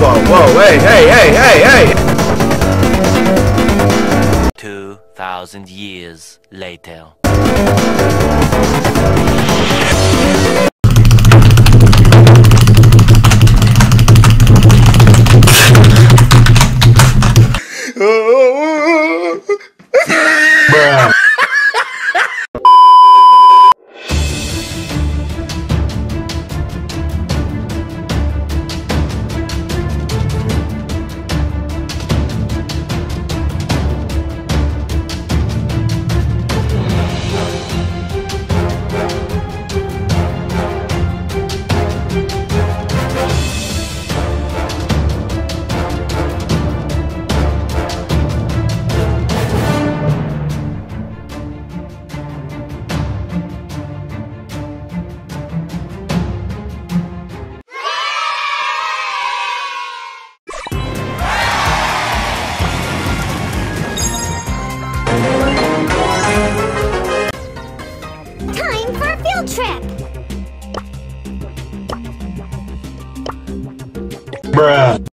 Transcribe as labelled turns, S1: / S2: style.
S1: whoa, hey, hey, hey, hey, hey!
S2: 2,000 years later.
S3: Time for a field trip!
S4: Bruh.